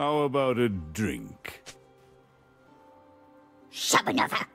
How about a drink? Shabanova!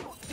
Oh.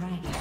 Dragon.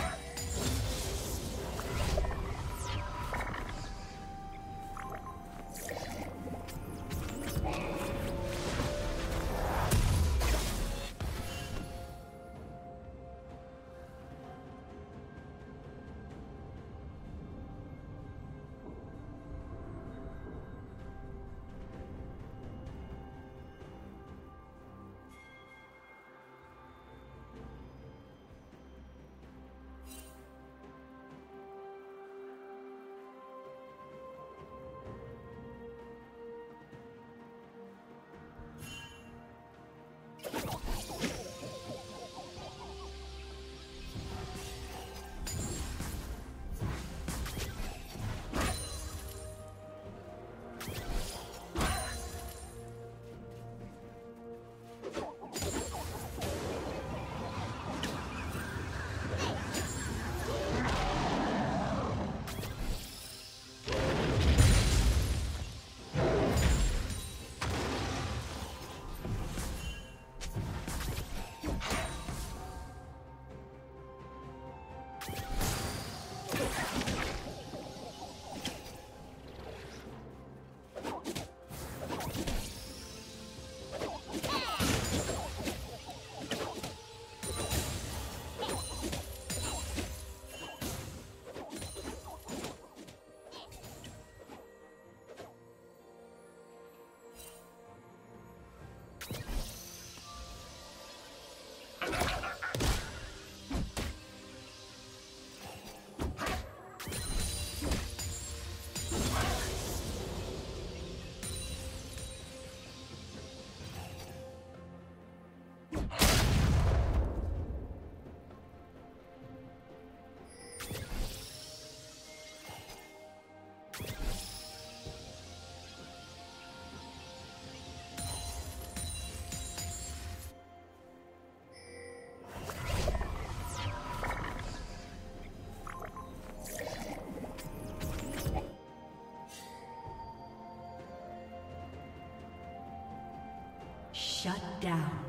Shut down.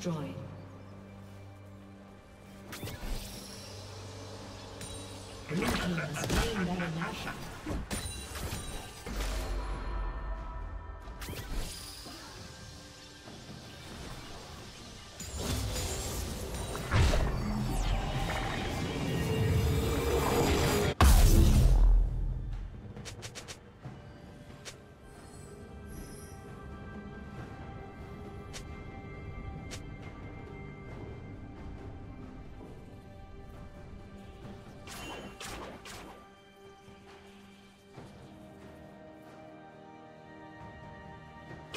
Destroyed. Blue team has slain Baron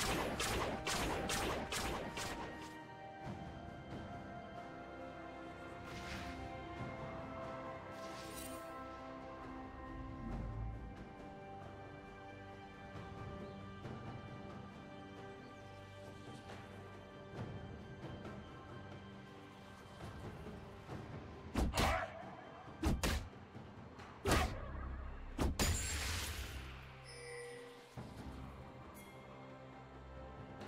Nashor.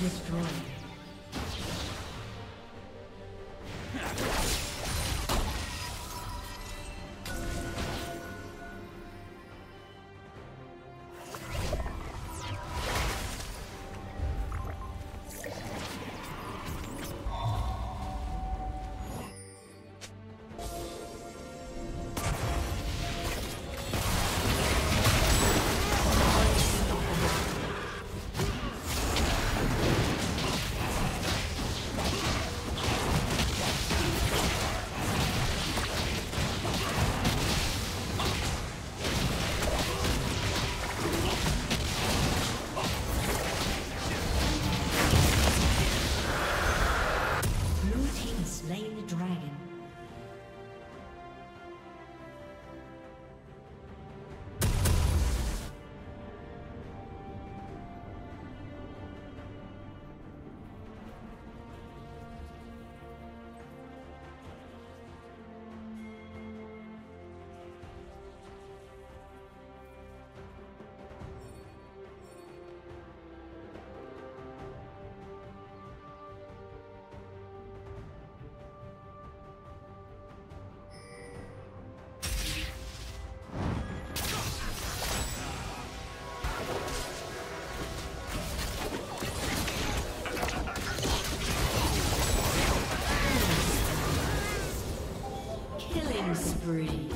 been destroyed. Spree. Red Team's